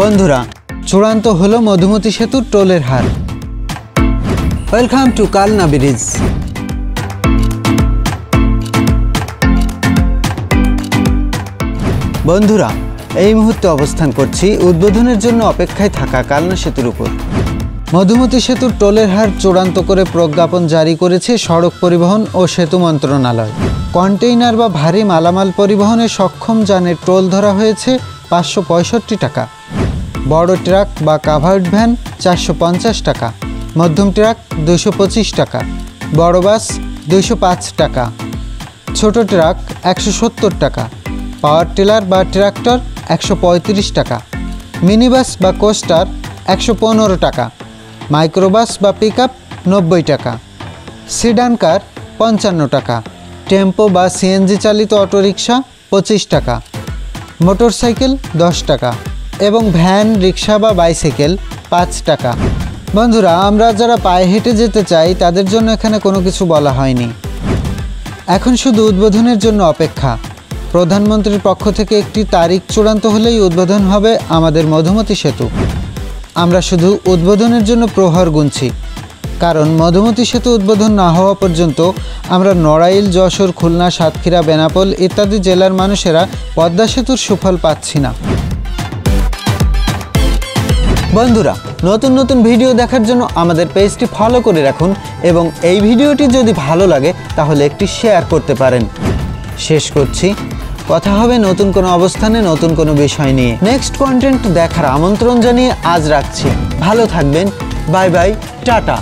বন্ধুরা, চূড়ান্ত হলো মধুমতি সেতুর টোলের হার। ওয়েলকাম টু কালনা ব্রিজ বন্ধুরা, এই মুহূর্তে অবস্থান করছি উদ্বোধনের জন্য অপেক্ষায় থাকা কালনা সেতুর উপর। মধুমতি সেতুর টোলের হার চূড়ান্ত করে প্রজ্ঞাপন জারি করেছে সড়ক পরিবহন ও সেতু মন্ত্রণালয়। কন্টেইনার বা ভারী মালামাল পরিবহনে সক্ষম যানের টোল ধরা হয়েছে পাঁচশো পঁয়ষট্টি টাকা। বড় ট্রাক বা কাভার্ড ভ্যান চারশো পঞ্চাশ টাকা, মধ্যম ট্রাক দুশো টাকা, বড় বাস দুশো টাকা, ছোট ট্রাক একশো সত্তর টাকা, পাওয়ার টিলার বা ট্রাক্টর একশো পঁয়ত্রিশ টাকা মিনি বাস বা কোস্টার একশো পনেরো টাকা, মাইক্রোবাস বা পিক আপ নব্বই টাকা, সিডান কার পঞ্চান্ন টাকা, টেম্পো বা সিএনজি চালিত অটোরিকশা পঁচিশ টাকা, মোটরসাইকেল দশ টাকা। এবং ভ্যান, রিক্সা বা বাইসাইকেল পাঁচ টাকা। বন্ধুরা, আমরা যারা পায়ে হেঁটে যেতে চাই, তাদের জন্য এখানে কোনো কিছু বলা হয়নি। এখন শুধু উদ্বোধনের জন্য অপেক্ষা। প্রধানমন্ত্রীর পক্ষ থেকে একটি তারিখ চূড়ান্ত হলেই উদ্বোধন হবে আমাদের মধুমতি সেতু। আমরা শুধু উদ্বোধনের জন্য প্রহর গুনছি। কারণ মধুমতি সেতু উদ্বোধন না হওয়া পর্যন্ত আমরা নড়াইল, যশোর, খুলনা, সাতক্ষীরা, বেনাপোল ইত্যাদি জেলার মানুষেরা পদ্মা সেতুর সুফল পাচ্ছি না। বন্ধুরা, নতুন নতুন ভিডিও দেখার জন্য আমাদের পেজটি ফলো করে রাখুন এবং এই ভিডিওটি যদি ভালো লাগে, তাহলে একটি শেয়ার করতে পারেন। শেষ করছি। কথা হবে নতুন কোনো অবস্থানে, নতুন কোনো বিষয় নিয়ে। নেক্সট কন্টেন্ট দেখার আমন্ত্রণ জানিয়ে আজ রাখছি। ভালো থাকবেন। Bye bye tata.